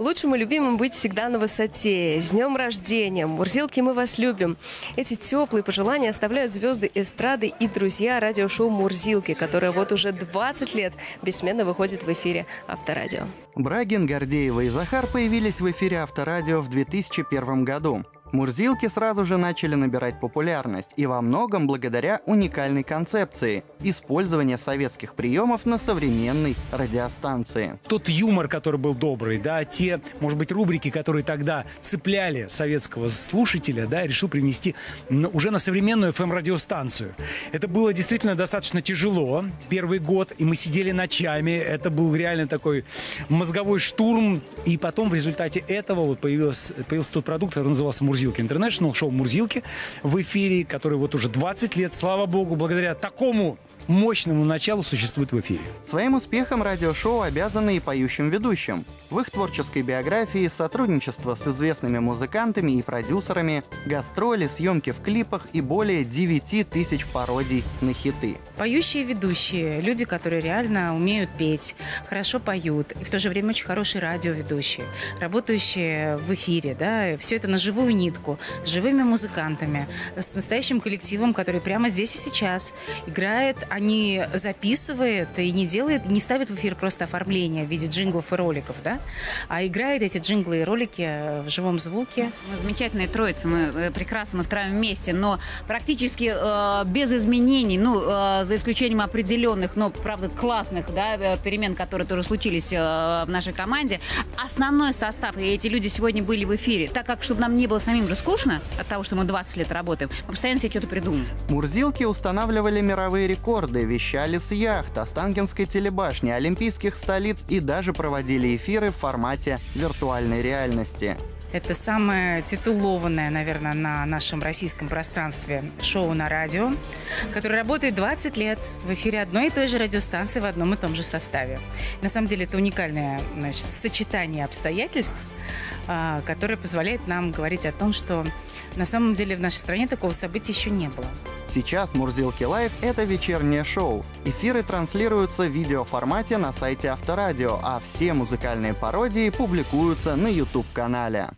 Лучшим и любимым быть всегда на высоте. С днем рождения! Мурзилки, мы вас любим! Эти теплые пожелания оставляют звезды эстрады и друзья радиошоу «Мурзилки», которое вот уже 20 лет бессменно выходит в эфире Авторадио. Брагин, Гордеева и Захар появились в эфире Авторадио в 2001 году. Мурзилки сразу же начали набирать популярность, и во многом благодаря уникальной концепции – использования советских приемов на современной радиостанции. Тот юмор, который был добрый, да, те, может быть, рубрики, которые тогда цепляли советского слушателя, да, решил принести уже на современную FM-радиостанцию. Это было действительно достаточно тяжело, первый год, и мы сидели ночами, это был реально такой мозговой штурм, и потом в результате этого вот появился, появился тот продукт, который назывался «Мурзилки». Мурзилки Интернешнл, шоу Мурзилки в эфире, который вот уже 20 лет, слава богу, благодаря такому мощному началу существует в эфире. Своим успехом радиошоу обязаны и поющим ведущим. В их творческой биографии сотрудничество с известными музыкантами и продюсерами, гастроли, съемки в клипах и более 9 тысяч пародий на хиты. Поющие ведущие, люди, которые реально умеют петь, хорошо поют, и в то же время очень хорошие радиоведущие, работающие в эфире, да, все это на живую нитку, с живыми музыкантами, с настоящим коллективом, который прямо здесь и сейчас играет, не записывает и не делает, не ставит в эфир просто оформление в виде джинглов и роликов, да, а играет эти джинглы и ролики в живом звуке. Мы замечательная троица, мы э, прекрасно мы втроем вместе, но практически э, без изменений, ну, э, за исключением определенных, но, правда, классных, да, э, перемен, которые тоже случились э, в нашей команде, основной состав, и эти люди сегодня были в эфире, так как, чтобы нам не было самим же скучно от того, что мы 20 лет работаем, мы постоянно себе что-то придумаем. Мурзилки устанавливали мировые рекорды рекорды, вещали с яхт, Останкинской телебашни, олимпийских столиц и даже проводили эфиры в формате виртуальной реальности. Это самое титулованное, наверное, на нашем российском пространстве шоу на радио, которое работает 20 лет в эфире одной и той же радиостанции в одном и том же составе. На самом деле это уникальное значит, сочетание обстоятельств, а, которое позволяет нам говорить о том, что на самом деле в нашей стране такого события еще не было. Сейчас Мурзилки Лайв – это вечернее шоу. Эфиры транслируются в видеоформате на сайте Авторадио, а все музыкальные пародии публикуются на YouTube-канале.